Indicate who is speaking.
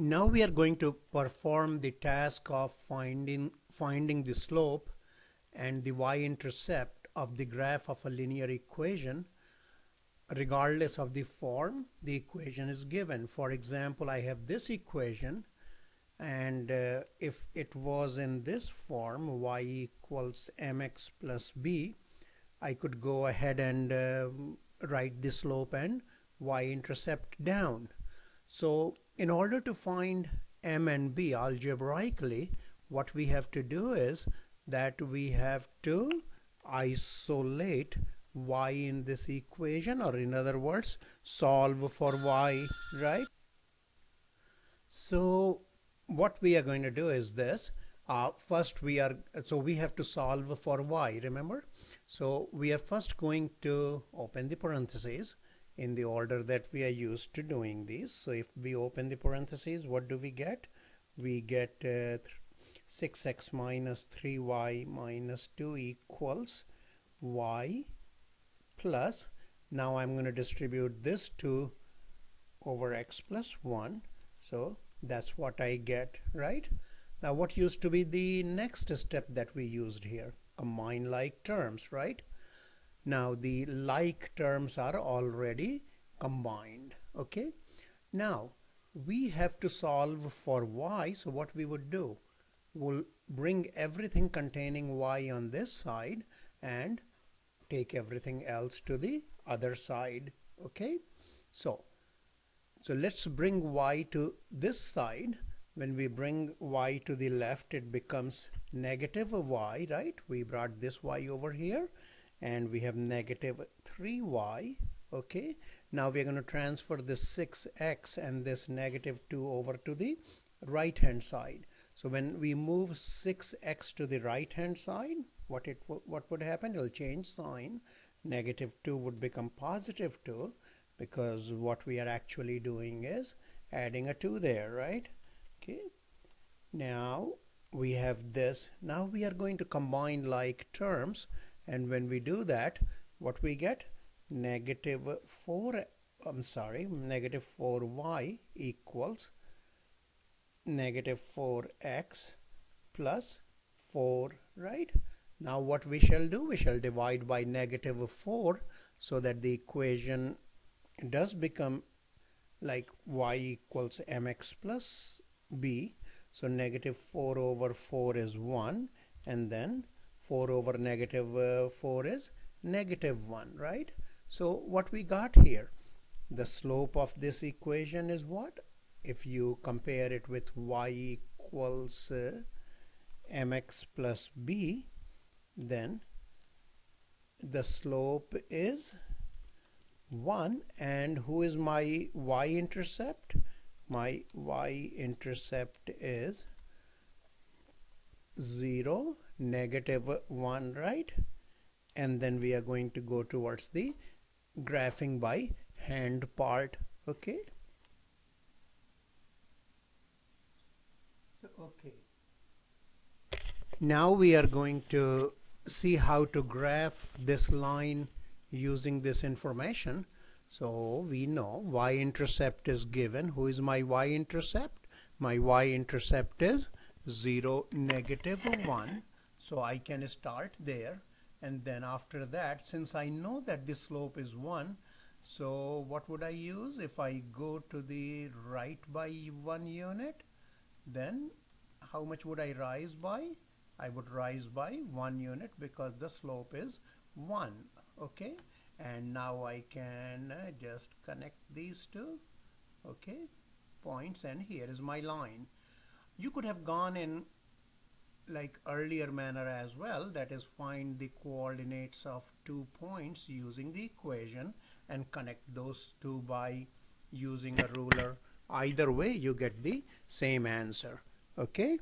Speaker 1: now we are going to perform the task of finding finding the slope and the y-intercept of the graph of a linear equation regardless of the form the equation is given. For example I have this equation and uh, if it was in this form y equals mx plus b I could go ahead and uh, write the slope and y-intercept down. So in order to find m and b algebraically what we have to do is that we have to isolate y in this equation or in other words solve for y right? So what we are going to do is this. Uh, first we are so we have to solve for y remember? So we are first going to open the parentheses in the order that we are used to doing these. So if we open the parentheses, what do we get? We get uh, 6x minus 3y minus 2 equals y plus now I'm going to distribute this 2 over x plus 1 so that's what I get right now what used to be the next step that we used here combine like terms right now the like terms are already combined okay? Now we have to solve for y so what we would do? We'll bring everything containing y on this side and take everything else to the other side okay? So so let's bring y to this side. When we bring y to the left it becomes negative y right? We brought this y over here and we have negative 3y okay? Now we're going to transfer this 6x and this negative 2 over to the right hand side. So when we move 6x to the right hand side what it what would happen? It'll change sign. Negative 2 would become positive 2 because what we are actually doing is adding a 2 there right? Okay. Now we have this. Now we are going to combine like terms and when we do that what we get? Negative 4 I'm sorry negative 4y equals negative 4x plus 4 right? Now what we shall do? We shall divide by negative 4 so that the equation does become like y equals mx plus b. So negative 4 over 4 is 1 and then 4 over negative, uh, 4 is negative 1 right? So what we got here the slope of this equation is what? If you compare it with y equals uh, mx plus b then the slope is 1 and who is my y-intercept? My y-intercept is 0 negative 1 right? And then we are going to go towards the graphing by hand part okay? So okay. Now we are going to see how to graph this line using this information. So we know y-intercept is given. Who is my y-intercept? My y-intercept is 0 negative 1 so I can start there. And then after that since I know that the slope is 1 so what would I use? If I go to the right by one unit then how much would I rise by? I would rise by one unit because the slope is 1 okay? And now I can uh, just connect these two okay? Points and here is my line. You could have gone in like earlier manner as well that is find the coordinates of two points using the equation and connect those two by using a ruler. Either way you get the same answer okay